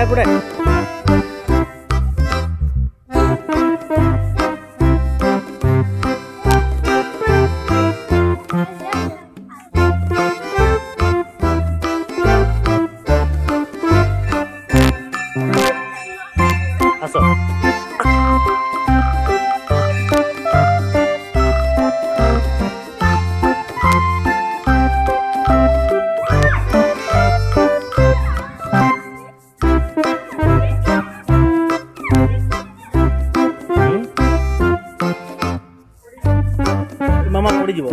है पूरे মামা পড়ে যাব